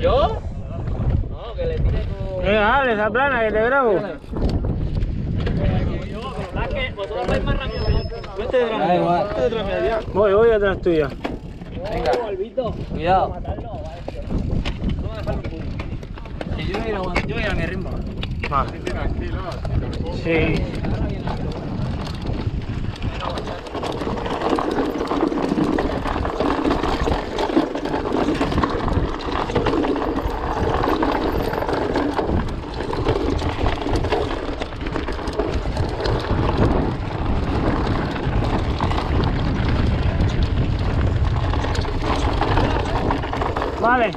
¿Yo? No, que le tire tu... Venga, dale, esa plana que te grabo. Vosotros vais más rápido. Vete detrás Da mío, igual. vete detrás. Voy, voy atrás tuya. Venga. Cuidado. Que yo voy a ir a, yo voy a ir a mi ritmo. Ah. Sí. Vale.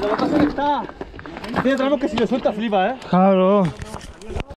Lo que pasa es que está... Tiene tramos que si le suelta flipa, eh. Claro.